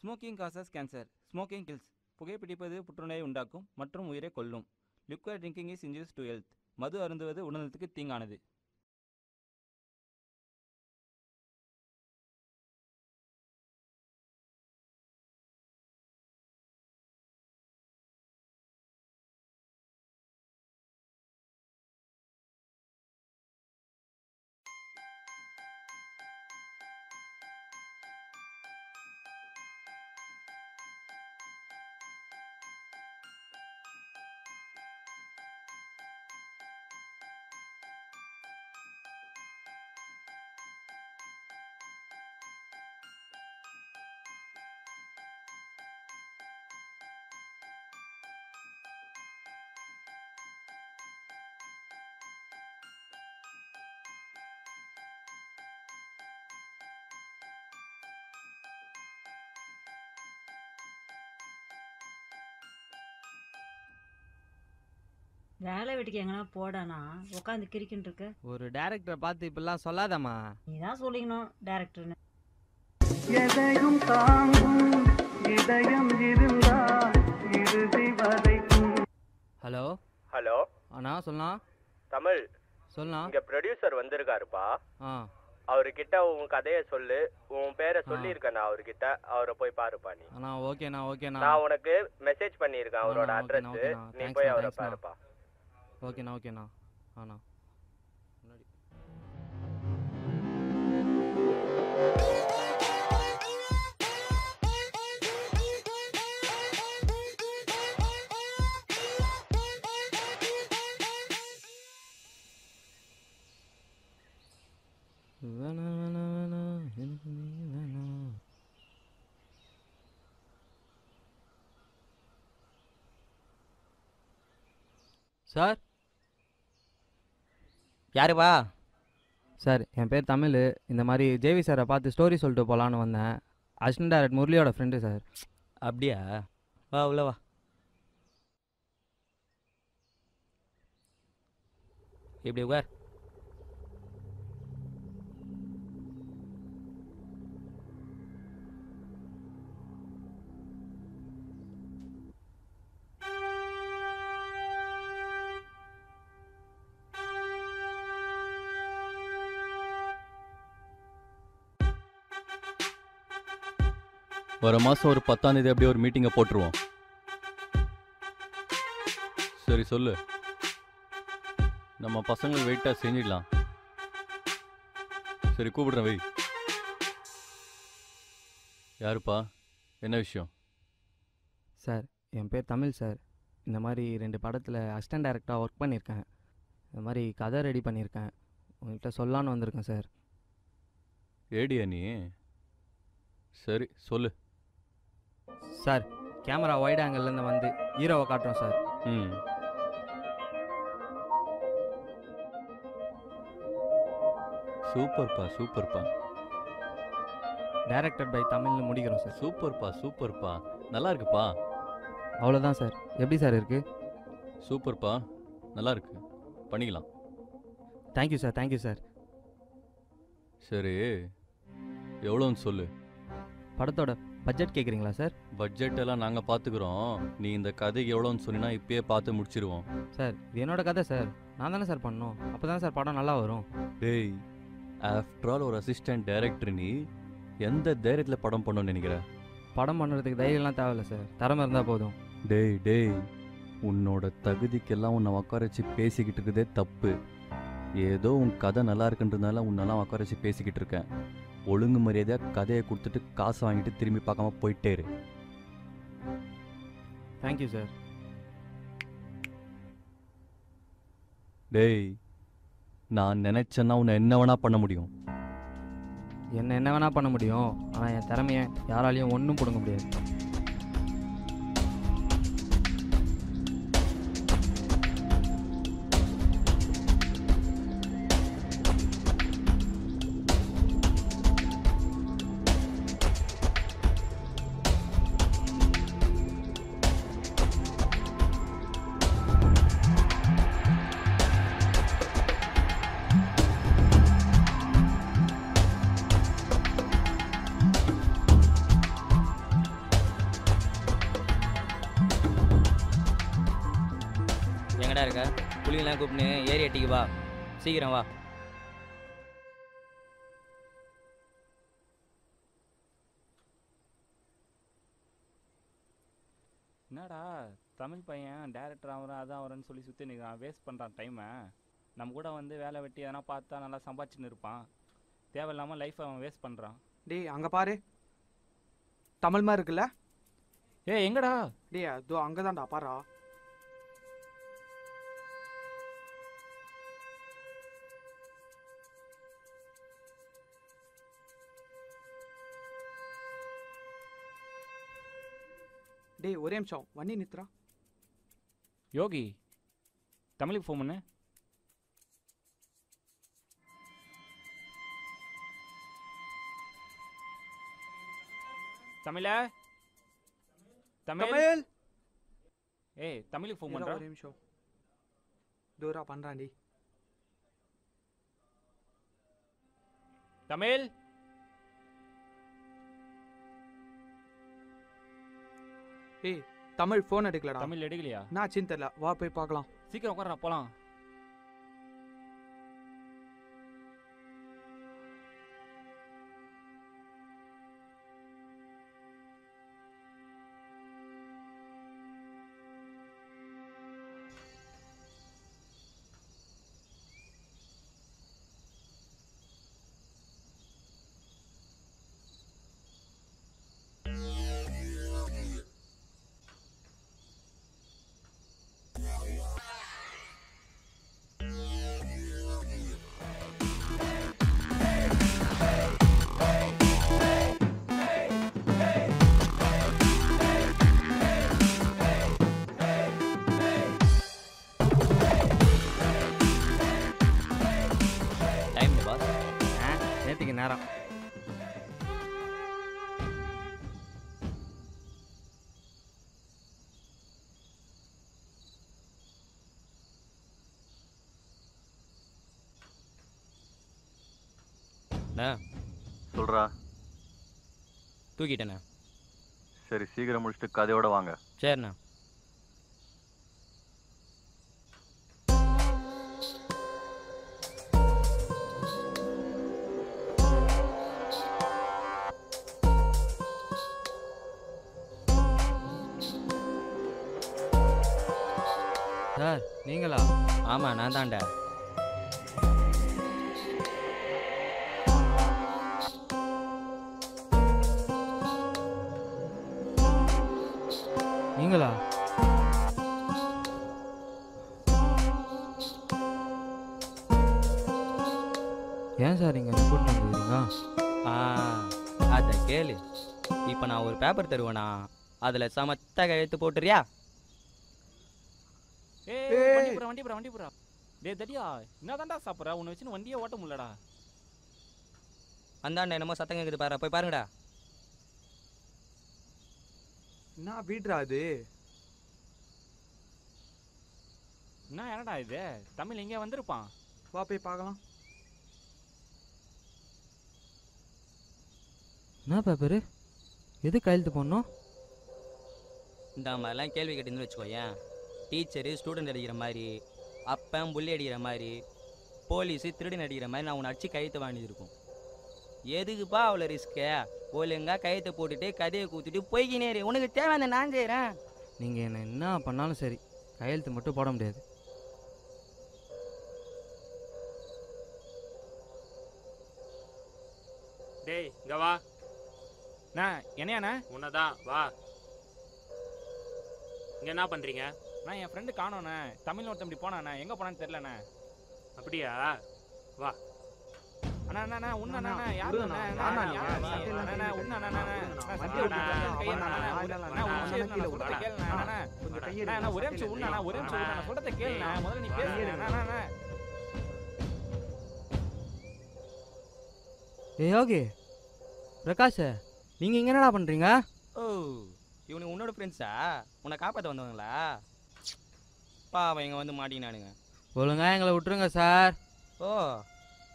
Smoking causes cancer smoking kills புகைப்பிடிப்பது புற்றுநோயை உண்டாக்கும் மற்றும் உயிரை கொல்லும். Liquid drinking is injurious to health மது அருந்துவது உடல்நலத்துக்கு தீங்கானது. வேலை வெட்டிக்கு எங்கன்னா போடானா உட்காந்து கிரிக்கின்னு இருக்க ஒரு டேரக்டரை பார்த்து இப்படிலாம் சொல்லாதம்மா. நீ தான் சொல்லிக்கணும் டேரக்டர்னு எதையும் தாங்கும் இதயம் இருந்தால் இறுதி வரைக்கும். ஹலோ ஹலோ அண்ணா சொல்லலாம். தமிழ். சொல்லலாம். இங்க ப்ரொடியூசர் வந்திருக்காருப்பா. ஆ. அவர்கிட்ட உன் கதையை சொல்லு உன் பேரை சொல்லியிருக்கேன் நான் அவர்கிட்ட. அவரை போய் பாருப்பா நீ. அண்ணா ஓகேண்ணா ஓகேண்ணா. நான் உனக்கு மெசேஜ் பண்ணியிருக்கேன் அவரோட அட்ரஸ். நீ போய் அவரை. பாருப்பா. ஓகேண்ணா ஓகேண்ணா ஆண்ணா முன்னாடி வேணாம் வேணாம் வேணாம் எனக்கு நீ வேணாம் சார் யாருப்பா சார் என் பேர் தமிழ். இந்த மாதிரி ஜேவி சாரை பார்த்து ஸ்டோரி சொல்லிட்டு போகலான்னு வந்தேன். அசிஸ்டன்ட் டைரக்டர் முரளியோட ஃப்ரெண்டு சார். அப்படியா? வா உள்ள வா. இப்படி உட்கார் வர மாதம் ஒரு பத்தாம் தேதி அப்படியே ஒரு மீட்டிங்கை போட்டுருவோம். சரி சொல்லு. நம்ம பசங்களுக்கு வெயிட்டாக செஞ்சிடலாம். சரி கூப்பிடுறேன் வை. யாருப்பா? என்ன விஷயம்? சார் என் பேர் தமிழ் சார். இந்த மாதிரி ரெண்டு படத்தில் அசிஸ்டன்ட் டைரக்டராக ஒர்க் பண்ணியிருக்கேன். இந்த மாதிரி கதை ரெடி பண்ணியிருக்கேன். உங்கள்கிட்ட சொல்லலான்னு வந்திருக்கேன் சார். ஏடியா நீ? சரி சொல்லு. சார் கேமரா வைட் ஆங்கிள்லேருந்து வந்து ஹீரோவை காட்டுறோம் சார். ம். சூப்பர்ப்பா சூப்பர்ப்பா. டைரக்டட் பை தமிழ்னு முடிக்கிறோம் சார். சூப்பர்ப்பா சூப்பர்ப்பா. நல்லா இருக்குப்பா அவ்வளோதான் சார். எப்படி சார் இருக்குது சூப்பர்ப்பா. நல்லா இருக்கு பண்ணிக்கலாம் தேங்க்யூ சார் தேங்க்யூ சார். சரி. எவ்வளோன்னு சொல்லு. படத்தோட பட்ஜெட் கேட்குறீங்களா சார்? பட்ஜெட் எல்லாம் நாங்கள் பார்த்துக்குறோம் நீ இந்த கதைக்கு எவ்வளோன்னு சொன்னீங்கன்னா இப்பயே பார்த்து முடிச்சிருவோம். சார் இது என்னோட கதை சார். நான் தானே சார் பண்ணணும். அப்போ தான் சார் படம் நல்லா வரும். டேய் ஆஃப்டர் ஆல் ஒரு அசிஸ்டன்ட் டைரக்டர் நீ எந்த தைரியத்தில் படம் பண்ணணும்னு நினைக்கிற? படம் பண்ணுறதுக்கு தைரியம்லாம் தேவையில்ல சார். திறமை இருந்தால் போதும். டேய் டேய் உன்னோட தகுதிக்கெல்லாம் உன்னை உட்கார வச்சு பேசிக்கிட்டு இருக்கிறதே தப்பு. ஏதோ உன் கதை நல்லா இருக்குன்றதுனால உன்னெல்லாம் உட்கார வச்சு பேசிக்கிட்டு இருக்கேன். ஒழுங்கு மரியாதையாக கதையை கொடுத்துட்டு காசு வாங்கிட்டு திரும்பி பார்க்காம போயிட்டே இரு. தேங்க்யூ சார் டேய் நான் நினைச்சேன்னா உன்னை என்ன வேணா பண்ண முடியும். என்ன என்ன வேணால் பண்ண முடியும் ஆனால் என் திறமையை யாராலையும் ஒன்றும் பிடுங்க முடியாது. இருக்க புள்ளிங்கெல்லாம் கூப்பிட்டு ஏரி அட்டிக்கு வா. சீக்கிரம் வா. என்னடா தமிழ் பையன் டேரக்டர் ஆகிறேன் அதான் ஆகிறேன்னு சொல்லி சுற்றி நிற்கிறான் வேஸ்ட் பண்ணுறான் டைமை நம்ம கூட வந்து வேலை வெட்டி எதனா பார்த்தா நல்லா சம்பாதிச்சுன்னு இருப்பான். தேவையில்லாமல் லைஃப் அவன் வேஸ்ட் பண்ணுறான் டேய் அங்க பாரு. தமிழ் மாதிரி இருக்குல்ல? ஏய் எங்கடா? டேய் அதோ அங்கதான்டா பாரா. டேய் ஒரே நிமிஷம். வண்டி நித்துறா யோகி தமிழுக்கு ஃபோன் பண்ணு. தமிழ? தமிழ்? தமிழ்! ஏய் தமிழுக்கு ஃபோன் இருடா, பண்ணுறா ஒரே நிமிஷம். தூரா பண்றான்டி. தமிழ்? ஏய் தமிழ் ஃபோன் எடுக்கலடா. தமிழ் எடுக்கலையா? ஆச்சுன்னு தெரியல. வா போய் பார்க்கலாம். சீக்கிரம் உட்கார போலாம். நேற்றுக்கு நேரம் சொல்றா. தூக்கிட்டேண்ணே. சரி சீக்கிரம் முடிச்சுட்டு கதையோட வாங்க. சரிண்ணா. சார் நீங்களா? ஆமாம் நான் தான்டா. நீங்களா? ஏன் சார் கூட்டிட்டு வந்துருக்கீங்க ஆ அதை கேளு. இப்போ நான் ஒரு பேப்பர் தருவேனா? அதில் சமத்த கழுத்து போட்டுறியா ஏய் ஏய். வண்டி புறா வண்டி புறா. டேய் தடியா என்னதான்டா சாப்பிட்ற? உன்னை வச்சுன்னு வண்டியே ஓட்ட முடியலடா. அந்தாண்ட என்னமோ சத்தம் கேட்குது பாரு போய் பாருங்கடா. என்ன வீடுறா அது? என்ன என்னடா இது? தமிழ் இங்கே வந்திருப்பான். வா போய் பார்க்கலாம். என்ன பேப்பரு எது கையெழுத்து போடணும்? இந்த மாதிரிலாம் கேள்வி கேட்டிருந்து வச்சுக்கோயேன். டீச்சரு ஸ்டூடெண்ட் அடிக்கிற மாதிரி. அப்பன் புள்ளி அடிக்கிற மாதிரி போலீஸு திருடன் அடிக்கிற மாதிரி நான் உன்னை அடிச்சு கையெழுத்து வாங்கிட்டு இருக்கும் எதுக்குப்பா அவ்வளோ ரிஸ்க்கு ஒழுங்கா கையெழுத்தை போட்டுட்டு கதையை கூத்திட்டு போய்க்கினேரு உனக்கு தேவை நான் செய்கிறேன் நீங்கள் என்ன என்ன பண்ணாலும் சரி கையெழுத்து மட்டும் போட முடியாது. டேய் இங்க வா. அண்ணா என்னையாண்ணே உன்னதான் வா. இங்க என்ன பண்றீங்க? நான் என் ஃப்ரெண்டு காணோண்ணே தமிழ் ஒருத்தன் இப்படி போனாண்ணே எங்கே போனான்னு தெரிலண்ணே அப்படியா அண்ணா அண்ணா அண்ணா உன்ன அண்ணா, அண்ணா யாரு நீங்க? ஒரு- நிமிஷம் அண்ணா, ஒரே நிமிஷம் நான் சொல்றதை கேளுண்ணா, முதல்ல நீ பேசுண்ணா, அண்ணா, அண்ணா, அண்ணா. ஏ யோகி பிரகாஷ் நீங்கள் இங்கே என்னடா பண்ணுறீங்க ஓ இவனுக்கு உன்னோட ஃப்ரெண்ட்ஸா உன்னை காப்பாற்ற வந்தவங்களா பாவம் இங்கே வந்து மாட்டினானுங்க ஒழுங்கா எங்களை விட்டுருங்க சார். ஓ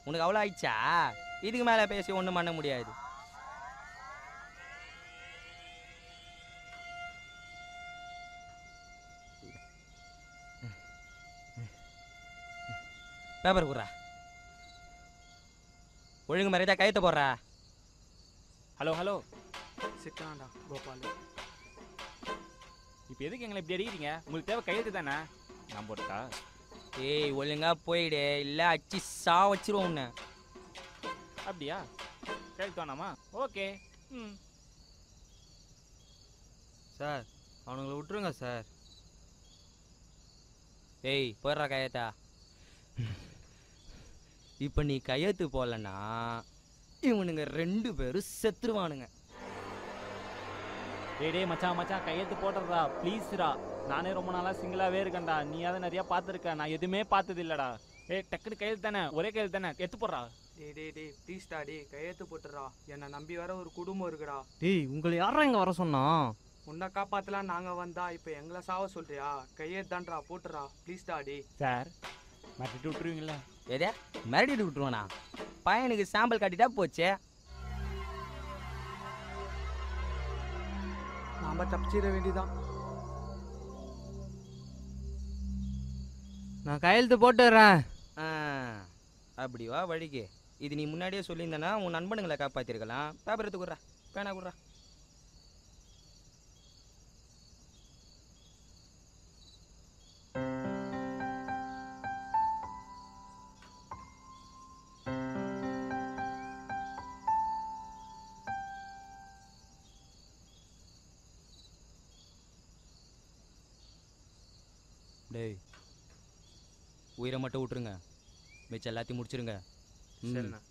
உனக்கு அவ்வளோ ஆயிடுச்சா? இதுக்கு மேலே பேசி ஒன்றும் பண்ண முடியாது. பேப்பர் குடுறா. ஒழுங்கு மரியாதை கையத்தை போடுறா. Hello hello. சிக்காண்டா கோபால். இப்போ எதுக்கு எங்களை இப்படி அடிக்கிறீங்க? உங்களுக்கு தேவை கையெழுத்து தானே? நான் போட்டா ஏய் ஒழுங்கா போயிடு. இல்லை அடிச்சு சா வச்சிருவோம் உன்னை. அப்படியா? கையெழுத்து வேணாமா? ஓகே. ம். சார் அவனுங்களை விட்டுருங்க சார். ஏய் போடுறா கையத்தா இப்போ நீ கையெழுத்து போடலன்னா இவனுங்க ரெண்டு பேரும் செத்துருவானுங்க. டேய் டேய் மச்சான் மச்சான் கையெழுத்து போடுறா ப்ளீஸ்ரா நானே ரொம்ப நாளா சிங்கிளாவே இருக்கேன்டா. நீ அதை நிறைய பார்த்துருக்க. நான் எதுவுமே பார்த்தது இல்லடா. ஏய் டக்குனு கையெழுத்து தானே? ஒரே கையெழுத்து தானே? எடுத்து போடுறா. டேய் டேய் டேய் ப்ளீஸ்டா டேய் கையெழுத்து போட்டுறா. என்னை நம்பி வர ஒரு குடும்பம் இருக்குடா. டேய் உங்களை யாரா இங்கே வர சொன்னா? உன்னை காப்பாத்தலாம் நாங்க வந்தா இப்போ எங்களை சாவ சொல்றியா? கையெழுத்தான்றா போட்டுறா. ப்ளீஸ்டா டேய். சார் மாட்டிட்டு விட்டுருவீங்களா எதே? மிரட்டிட்டு விட்டுருவானா? பையனுக்கு சாம்பிள் காட்டிட்டா போச்சே? நாம தப்பிச்சிட வேண்டியதான் நான் கையெழுத்து போட்டுடுறேன். ஆ, அப்படி வா வழிக்கு. இது நீ முன்னாடியே சொல்லியிருந்தனா உன் நண்பனுங்களை காப்பாற்றிருக்கலாம் பேப்பர் எடுத்து குடுறா பேனா குடுறா. மிச்சம் எல்லாத்தையும் முடிச்சிருங்க. சரிண்ணா.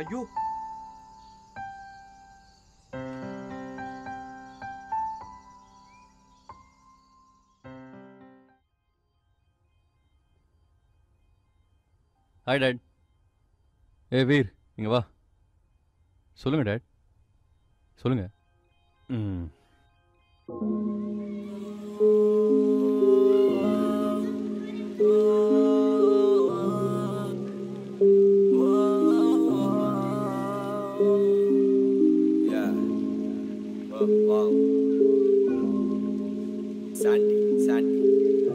ஐயோ! ஹாய் டேட் ஏ வீர் இங்கே வா. சொல்லுங்கள் டேட் சொல்லுங்கள் ம். Sandy, Sandy.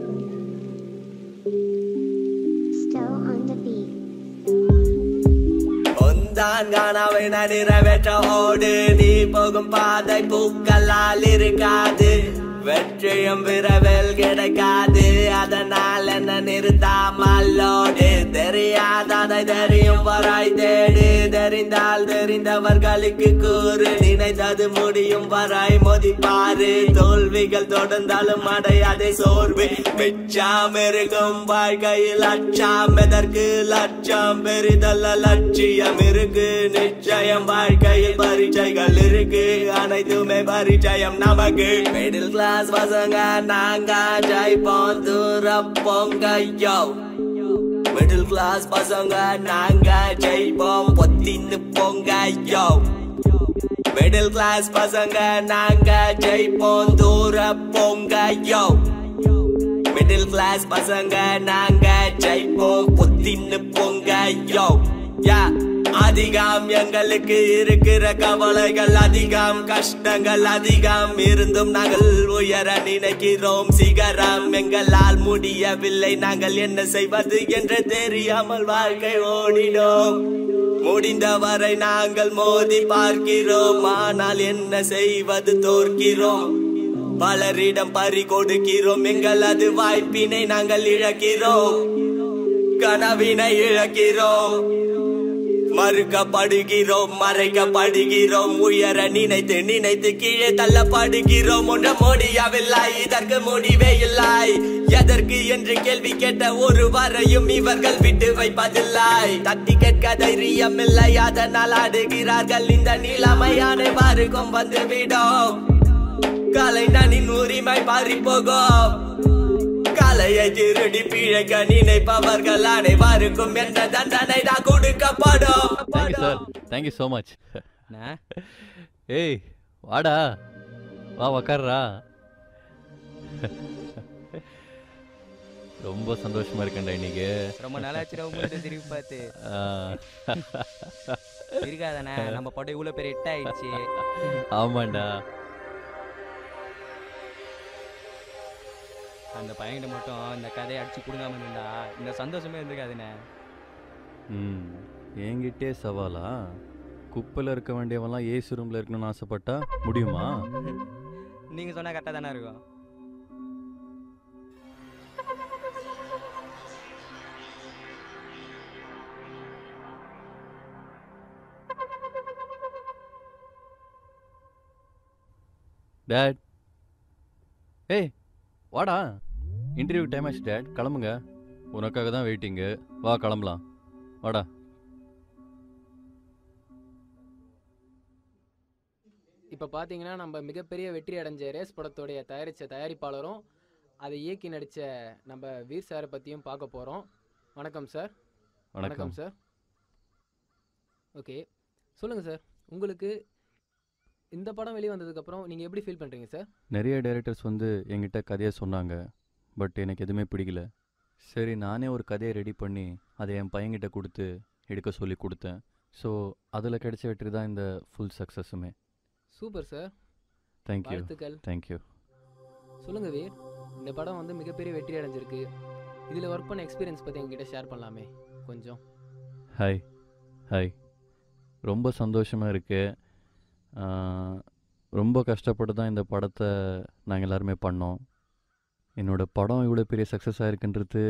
நான் காணாவை நான் நிறைவேற்ற ஓடு. நீ போகும் பாதை பூக்களால் இருக்காது. வெற்றியும் விரவல் கிடைக்காது. அதனால் என்ன நிறுத்தாமல்லோடு தெரியாததை தெரியும் வராய் தேடு. தெரிந்தால் தெரிந்தவர்களுக்கு கூறு. நினைத்தது முடியும் வராய் மோதிப்பாரு. தோல்விகள் தொடர்ந்தாலும் அடையாதே சோர்வு. மிச்சம் மிருகம் வாழ்க்கையில் அச்சம். எதற்கு லட்சம்? பெரிதல்ல லட்சியம் இருக்கு. நிச்சயம் வாழ்க்கையில் பரிச்சைகள் இருக்கு. அனைத்துமே பரிச்சயம் நமக்கு. மிடில் கிளாஸ் பசங்க நாங்க ஜெயிப்போம். தூரப்போம் கையோ மிடில் கிளாஸ் பசங்க நாங்க ஜெய்போம் பொத்தின்னு போங்க யோ மிடில் கிளாஸ் பசங்க நாங்க ஜெய்போம் தூர போங்க யோ மிடில் கிளாஸ் பசங்க நாங்க ஜெயிப்போம். பொத்தின்னு போங்க யோ யா அதிகம் எங்களுக்கு இருக்கிற கவலைகள் அதிகம் கஷ்டங்கள் அதிகம். இருந்தும் நாங்கள் உயர நினைக்கிறோம். சிகரம் எங்களால் முடியவில்லை. நாங்கள் என்ன செய்வது என்று தெரியாமல் வாழ்க்கை ஓடினோம். முடிந்தவரை நாங்கள் மோதி பார்க்கிறோம். ஆனால் என்ன செய்வது? தோற்கிறோம். பலரிடம் பறி கொடுக்கிறோம் எங்களது வாய்ப்பினை நாங்கள் இழக்கிறோம். கனவினை இழக்கிறோம். மறுக்கப்படுகிறோம் மறைக்கப்படுகிறோம். உயர நினைத்து நினைத்து கீழே தள்ளப்படுகிறோம். ஒன்ற முடியவில்லை இதற்கு முடிவே இல்லை. எதற்கு என்று கேள்வி கேட்ட ஒரு வரையும் இவர்கள் விட்டு வைப்பதில்லை. தட்டி கேட்க தைரியம் இல்லை அதனால் ஆடுகிறார்கள். இந்த நிலைமையான பாருக்கும் வந்துவிடும் விடும் கலைஞனின் உரிமை மாறி போகும் கலையை திருடி பிழைக்க நினைப்பவர்கள் அனைவருக்கும் என்ற தண்டனை தான் கொடுக்கப்படும். Thank you sir thank you so much ஏய் வாடா. வா உக்கார்றா. ரொம்ப சந்தோஷமா இருக்கேன்டா இன்னைக்கு. ரொம்ப நாளாச்சு உங்கள்கிட்ட திரும்பி பார்த்து. இருக்காதானே? நம்ம படம் இவ்வளோ பெரிய ஹிட் ஆயிடுச்சு. ஆமாண்டா. அந்த பையன்கிட்ட மட்டும் இந்த கதையை அடிச்சு கொடுக்காம இருந்தா இந்த சந்தோஷமே இருந்திருக்காதுண்ணே. ம் என்கிட்டே சவாலா? குப்பையில் இருக்க வேண்டியவன்லாம் ஏசி ரூமில் இருக்கணும்னு ஆசைப்பட்டா முடியுமா? நீங்க சொன்னா கரெக்டாக தானே இருக்கும். டேட் ஏய் வாடா. இன்டர்வியூ டைம் ஆச்சு டேட் கிளம்புங்க. உனக்காக தான் வெயிட்டிங்கு வா கிளம்பலாம். வாடா. இப்போ பார்த்தீங்கன்னா நம்ம மிகப்பெரிய வெற்றி அடைஞ்ச ரேஸ் படத்தோடைய தயாரித்த தயாரிப்பாளரும் அதை இயக்கி நடித்த நம்ம வீர் சாரை பற்றியும் பார்க்க போகிறோம் வணக்கம் சார் வணக்கம். சார் ஓகே சொல்லுங்கள் சார் உங்களுக்கு இந்த படம் வெளியே வந்ததுக்கப்புறம் நீங்கள் எப்படி ஃபீல் பண்ணுறீங்க சார் நிறைய டைரக்டர்ஸ் வந்து என்கிட்ட கதையை சொன்னாங்க. பட் எனக்கு எதுவுமே பிடிக்கல. சரி நானே ஒரு கதையை ரெடி பண்ணி அதை என் பையன்கிட்ட கொடுத்து எடுக்க சொல்லி கொடுத்தேன். ஸோ அதில் கிடைச்ச வெற்றி தான் இந்த ஃபுல் சக்ஸஸுமே சூப்பர் சார் தேங்க்யூ வாழ்த்துக்கள். தேங்க்யூ சொல்லுங்கள் வீர். இந்த படம் வந்து மிகப்பெரிய வெற்றி அடைஞ்சிருக்கு. இதில் ஒர்க் பண்ண எக்ஸ்பீரியன்ஸ் பற்றி எங்ககிட்ட ஷேர் பண்ணலாமே கொஞ்சம். ஹாய் ஹாய் ரொம்ப சந்தோஷமாக இருக்கு. ஆ, ரொம்ப கஷ்டப்பட்டு தான் இந்த படத்தை நாங்கள் எல்லாருமே பண்ணோம். என்னோட படம் இவ்வளோ பெரிய சக்ஸஸ் ஆகிருக்குன்றது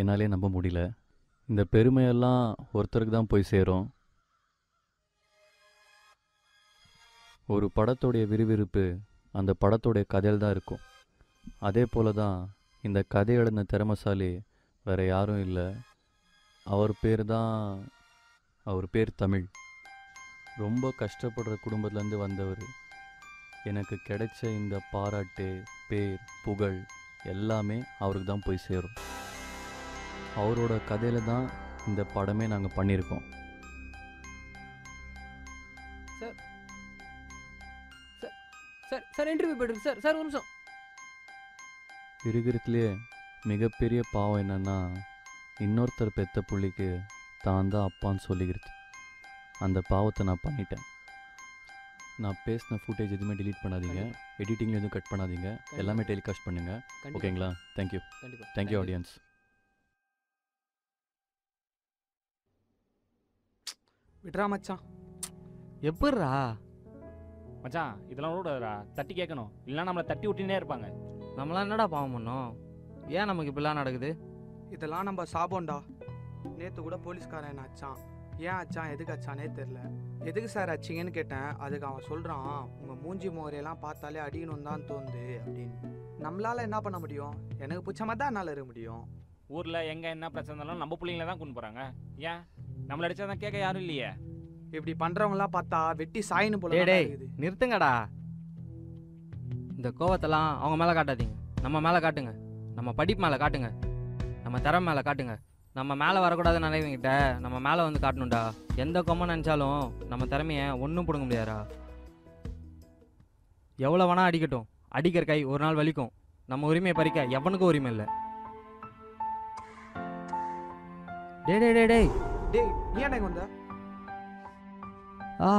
என்னாலே நம்ப முடியல. இந்த பெருமையெல்லாம் ஒருத்தருக்கு தான் போய் சேரும். ஒரு படத்தோடைய விறுவிறுப்பு அந்த படத்தோடைய கதையில் தான் இருக்கும். அதே போல தான் இந்த கதை எழுதின திறமசாலி வேறு யாரும் இல்லை. அவர் பேர் தான் அவர் பேர் தமிழ். ரொம்ப கஷ்டப்படுற குடும்பத்துலேருந்து வந்தவர். எனக்கு கிடைச்ச இந்த பாராட்டு பேர் புகழ் எல்லாமே அவருக்கு தான் போய் சேரும். அவரோட கதையில் தான் இந்த படமே நாங்கள் பண்ணியிருக்கோம். Sir. Sir sir sir interview போயிட்டு சார் சார் ஒரு நிமிஷம். இருக்கிறதுலே மிகப்பெரிய பாவம் என்னன்னா இன்னொருத்தர் பெத்த புள்ளிக்கு தான் தான் அப்பான்னு சொல்லிக்கிறது. அந்த பாவத்தை நான் பண்ணிட்டேன். நான் பேசின ஃபுட்டேஜ் எதுவுமே delete பண்ணாதீங்க. எடிட்டிங்ல எதுவும் கட் பண்ணாதீங்க. எல்லாமே டெலிகாஸ்ட் பண்ணுங்க. கண்டிப்பா. ஓகேங்களா தேங்க்யூ. தேங்க்யூ. ஆடியன்ஸ் விட்றா மச்சான். எப்பட்றா? மச்சான் இதெல்லாம் விடாதடா தட்டி கேட்கணும் இல்லைன்னா நம்மளை தட்டி விட்டுனே இருப்பாங்க. நம்மளாம் என்னடா பாவம் பண்ணோம்? ஏன் நமக்கு இப்படிலாம் நடக்குது? இதெல்லாம் நம்ம சாபம்டா. நேற்று கூட போலீஸ்காரன் என்ன அச்சான் ஏன் அச்சான்? எதுக்கு அச்சானே தெரில எதுக்கு சார் அச்சிங்கன்னு கேட்டேன். அதுக்கு அவன் சொல்கிறான் உங்கள் மூஞ்சி மோரையெல்லாம் பார்த்தாலே அடிக்கணும் தான் தோணுது அப்படின்னு. நம்மளால என்ன பண்ண முடியும்? எனக்கு பிடிச்ச மாதிரி தான் என்னால் இருக்க முடியும். ஊரில் எங்கே என்ன பிரச்சனை இருந்தாலும் நம்ம பிள்ளைங்கள தான் கொண்டு போகிறாங்க ஏன்? நம்மள அடிச்சா தான் கேட்க யாரும் இல்லையே. இப்படி பண்ணுறவங்களாம் பார்த்தா வெட்டி சாயின்னு போல டேய் இருக்குது. நிறுத்துங்கடா. இந்த கோவத்தெல்லாம் அவங்க மேலே காட்டாதீங்க. நம்ம மேலே காட்டுங்க. நம்ம படிப்பு மேலே காட்டுங்க. நம்ம திறமை மேலே காட்டுங்க. நம்ம மேலே வரக்கூடாதுன்னு நினைவங்கிட்ட நம்ம மேலே வந்து காட்டணும்டா. எந்த கொம்ம நினச்சாலும் நம்ம திறமைய ஒன்றும் பிடுங்க முடியாதா எவ்வளோ வேணா அடிக்கட்டும். அடிக்கிற கை ஒரு நாள் வலிக்கும். நம்ம உரிமையை பறிக்க எவனுக்கும் உரிமை இல்லை. டேய் டேய் டேய் டேய். டேய் நீ இங்க வந்த? ஆ.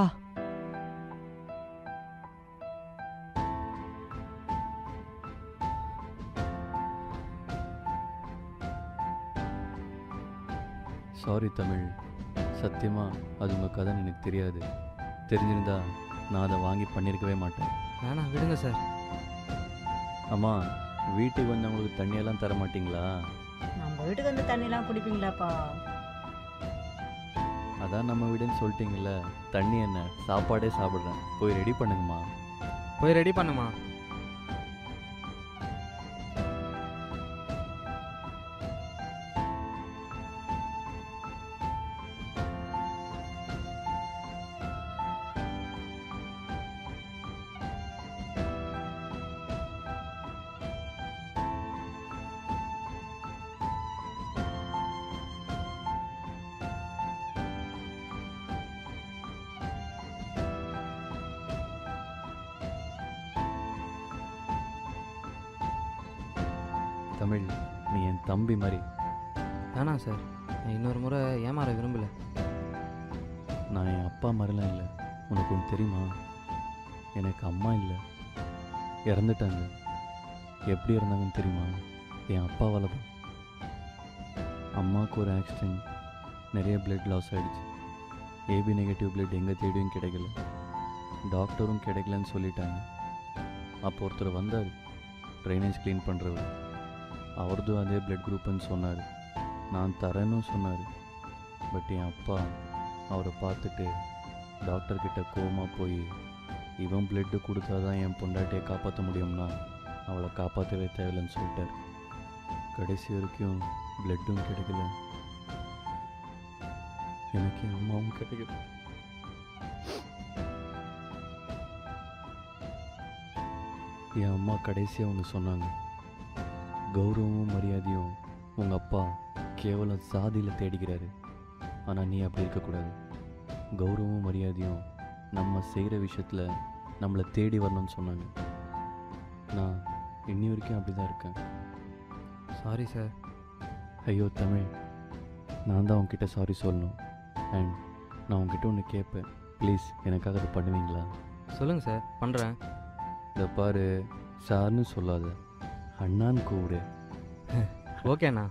சாரி தமிழ். சத்தியமா அது உங்கள் கதைன்னு எனக்கு தெரியாது. தெரிஞ்சிருந்தா நான் அதை வாங்கி பண்ணியிருக்கவே மாட்டேன். வேணாம் விடுங்க சார் அம்மா வீட்டுக்கு வந்தவங்களுக்கு தண்ணியெல்லாம் தர மாட்டீங்களா? நம்ம வீட்டுக்கு வந்து தண்ணிலாம் குடிப்பீங்களாப்பா? அதான் நம்ம வீடுன்னு சொல்லிட்டீங்கல்ல. தண்ணி என்ன? சாப்பாடே சாப்பிட்றேன். போய் ரெடி பண்ணுங்கம்மா. போய் ரெடி பண்ணுமா? தமிழ் நீ என் தம்பி மாதிரி. வேணாம் சார் நான் இன்னொரு முறை ஏமாற விரும்பல. நான் என் அப்பா மாதிரிலாம் இல்லை. உனக்கு ஒன்று தெரியுமா? எனக்கு அம்மா இல்லை. இறந்துட்டாங்க. எப்படி இறந்தாங்கன்னு தெரியுமா? என் அப்பாவால் தான். அம்மாவுக்கு ஒரு ஆக்சிடென்ட் நிறைய பிளட் லாஸ் ஆகிடுச்சு ஏபி நெகட்டிவ் பிளட் எங்கே தேடியும் கிடைக்கல. டாக்டரும் கிடைக்கலன்னு சொல்லிட்டாங்க. அப்போ ஒருத்தர் வந்தார். ட்ரைனேஜ் க்ளீன் பண்ணுறவர் அவரதும் அதே பிளட் குரூப்புன்னு சொன்னார். நான் தரேன்னு சொன்னார். பட் என் அப்பா அவரை பார்த்துட்டு டாக்டர்கிட்ட கோமா போய் இவன் பிளட்டு கொடுத்தா தான் என் பொண்டாட்டியை காப்பாற்ற முடியும்னா அவளை காப்பாற்றவே தேவையில்லைன்னு சொல்லிட்டார். கடைசி வரைக்கும் பிளட்டும் கிடைக்கல. எனக்கு என் அம்மாவும் கிடைக்கல. என் அம்மா கடைசியாக ஒன்று சொன்னாங்க. கௌரவமும் மரியாதையும் உங்கள் அப்பா கேவலம் சாதியில் தேடிக்கிறாரு ஆனால் நீ அப்படி இருக்கக்கூடாது. கௌரவமும் மரியாதையும் நம்ம செய்கிற விஷயத்தில் நம்மளை தேடி வரணும்னு சொன்னாங்க. நான் இன்னி வரைக்கும் அப்படி தான் இருக்கேன். சாரி சார் ஐயோ தமிழ். நான் தான் உங்ககிட்ட சாரி சொல்லணும். அண்ட் நான் உங்ககிட்ட ஒன்று கேட்பேன் ப்ளீஸ் எனக்காக அதை பண்ணுவீங்களா? சொல்லுங்கள் சார் பண்ணுறேன் இதை பாரு சார்னு சொல்லாத. அண்ணான்னு கூப்பிடு. ஓகேண்ணா.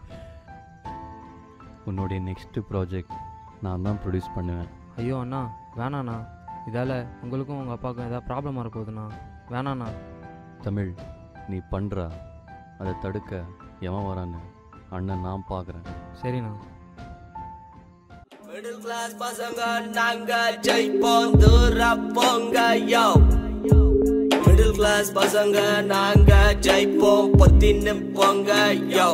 உன்னுடைய நெக்ஸ்ட் ப்ராஜெக்ட் நான் தான் ப்ரொடியூஸ் பண்ணுவேன். ஐயோ அண்ணா வேணாண்ணா. இதால் உங்களுக்கும் உங்கள் அப்பாவுக்கும் ஏதாவது ப்ராப்ளம் வரப்போகுதுண்ணா. வேணாண்ணா. தமிழ் நீ பண்ணுறா அதை தடுக்க எவன் வரான்னு அண்ணன் நான் பார்க்குறேன் சரிண்ணா. மிடில் கிளாஸ் பசங்க நாங்க ஜெயிப்போம். தூர போங்க யோ கிளாஸ் பசங்க நாங்க ஜெயிப்போம். பொத்தின்னு போங்க யோ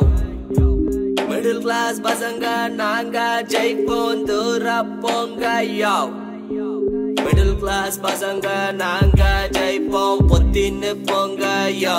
மிடில் கிளாஸ் பசங்க நாங்க ஜெயிப்போம். தூர போங்க யோ மிடில் கிளாஸ் பசங்க நாங்க ஜெயிப்போம். பொத்தின்னு போங்க யோ